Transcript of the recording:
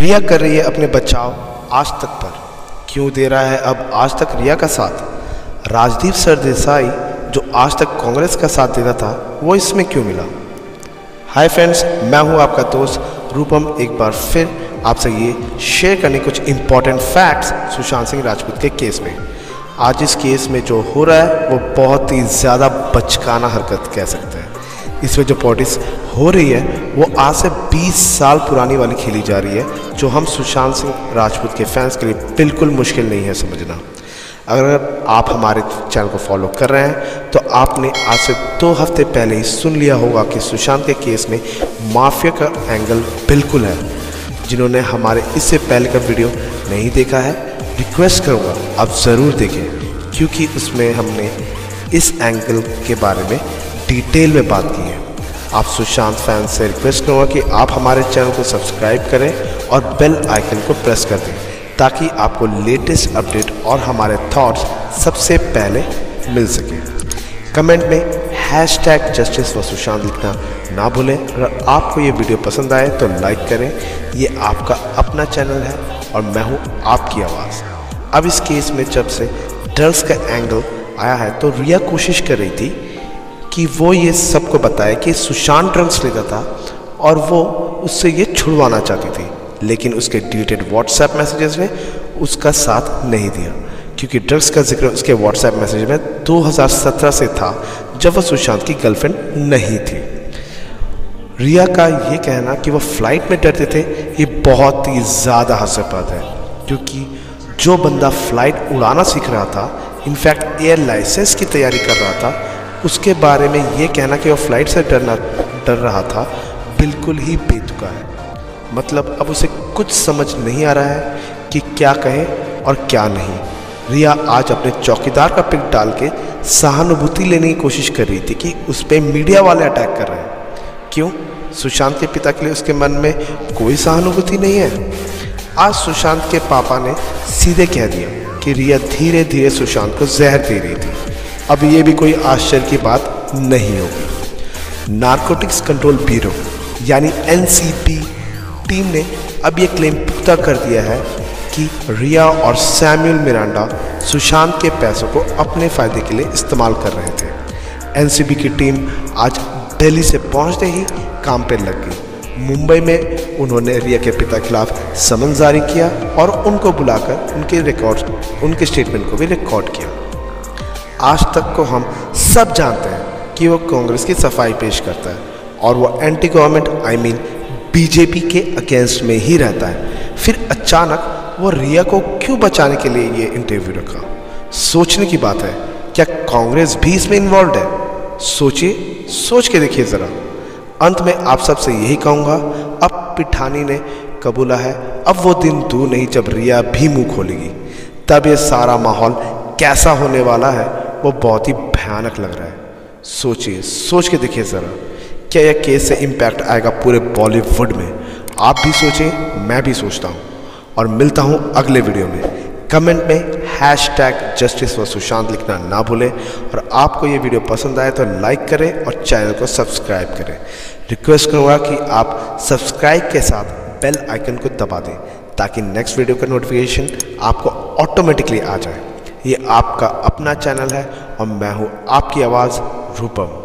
रिया कर रही है अपने बचाव आज तक पर। क्यों दे रहा है अब आज तक रिया का साथ? राजदीप सरदेसाई, जो आज तक कांग्रेस का साथ देता था, वो इसमें क्यों मिला? हाय फ्रेंड्स, मैं हूँ आपका दोस्त रूपम। एक बार फिर आपसे ये शेयर करने कुछ इंपॉर्टेंट फैक्ट्स सुशांत सिंह राजपूत के केस में। आज इस केस में जो हो रहा है, वो बहुत ही ज़्यादा बचकाना हरकत कह सकते हैं। इसमें जो पॉलिटिक्स हो रही है, वो आज से 20 साल पुरानी वाली खेली जा रही है, जो हम सुशांत सिंह राजपूत के फैंस के लिए बिल्कुल मुश्किल नहीं है समझना। अगर आप हमारे चैनल को फॉलो कर रहे हैं तो आपने आज से दो हफ़्ते पहले ही सुन लिया होगा कि सुशांत के केस में माफिया का एंगल बिल्कुल है, जिन्होंने हमारे इससे पहले का वीडियो नहीं देखा है। रिक्वेस्ट करूँगा, आप ज़रूर देखें, क्योंकि उसमें हमने इस एंगल के बारे में डिटेल में बात की है। आप सुशांत फैंस से रिक्वेस्ट करूँगा कि आप हमारे चैनल को सब्सक्राइब करें और बेल आइकन को प्रेस कर दें, ताकि आपको लेटेस्ट अपडेट और हमारे थॉट्स सबसे पहले मिल सके। कमेंट में हैश टैग जस्टिस व सुशांत लिखना ना भूलें। अगर आपको ये वीडियो पसंद आए तो लाइक करें। ये आपका अपना चैनल है और मैं हूँ आपकी आवाज़। अब इस केस में जब से ड्रग्स का एंगल आया है तो रिया कोशिश कर रही थी कि वो ये सबको बताए कि सुशांत ड्रग्स लेता था और वो उससे ये छुड़वाना चाहती थी, लेकिन उसके डिलीटेड व्हाट्सएप मैसेजेस में उसका साथ नहीं दिया। क्योंकि ड्रग्स का ज़िक्र उसके व्हाट्सएप मैसेज में 2017 से था, जब वह सुशांत की गर्लफ्रेंड नहीं थी। रिया का ये कहना कि वह फ़्लाइट में डरते थे, ये बहुत ही ज़्यादा हास्यपद है। क्योंकि जो बंदा फ़्लाइट उड़ाना सीख रहा था इनफैक्ट एयर लाइसेंस की तैयारी कर रहा था उसके बारे में ये कहना कि वह फ़्लाइट से डरना, डर रहा था, बिल्कुल ही बेतुका है। मतलब अब उसे कुछ समझ नहीं आ रहा है कि क्या कहे और क्या नहीं। रिया आज अपने चौकीदार का पिक डाल के सहानुभूति लेने की कोशिश कर रही थी कि उस पर मीडिया वाले अटैक कर रहे हैं। क्यों? सुशांत के पिता के लिए उसके मन में कोई सहानुभूति नहीं है। आज सुशांत के पापा ने सीधे कह दिया कि रिया धीरे धीरे सुशांत को जहर दे रही थी। अब ये भी कोई आश्चर्य की बात नहीं होगी। नारकोटिक्स कंट्रोल ब्यूरो यानी एनसीपी टीम ने अब ये क्लेम पुख्ता कर दिया है कि रिया और सैम्यूल मिरांडा सुशांत के पैसों को अपने फ़ायदे के लिए इस्तेमाल कर रहे थे। एनसीबी की टीम आज दिल्ली से पहुँचते ही काम पर लग गई। मुंबई में उन्होंने रिया के पिता के खिलाफ समन जारी किया और उनको बुलाकर उनके रिकॉर्ड उनके स्टेटमेंट को भी रिकॉर्ड किया। आज तक को हम सब जानते हैं कि वो कांग्रेस की सफ़ाई पेश करता है और वो anti government I mean BJP के अगेंस्ट में ही रहता है। फिर अचानक वो रिया को क्यों बचाने के लिए ये इंटरव्यू रखा? सोचने की बात है, क्या कांग्रेस भी इसमें इन्वॉल्व है? सोचिए, सोच के देखिए ज़रा। अंत में आप सबसे यही कहूँगा, अब पिठानी ने कबूला है, अब वो दिन दूर नहीं जब रिया भी मुँह खोलेगी, तब ये सारा माहौल कैसा होने वाला है वो बहुत ही भयानक लग रहा है। सोचिए, सोच के देखिए ज़रा, क्या यह केस से इम्पैक्ट आएगा पूरे बॉलीवुड में? आप भी सोचें मैं भी सोचता हूँ। और मिलता हूँ अगले वीडियो में। कमेंट में हैश टैग जस्टिस व सुशांत लिखना ना भूलें। और आपको ये वीडियो पसंद आए तो लाइक करें और चैनल को सब्सक्राइब करें। रिक्वेस्ट करूँगा कि आप सब्सक्राइब के साथ बेल आइकन को दबा दें, ताकि नेक्स्ट वीडियो का नोटिफिकेशन आपको ऑटोमेटिकली आ जाए। ये आपका अपना चैनल है और मैं हूँ आपकी आवाज़ रूपम।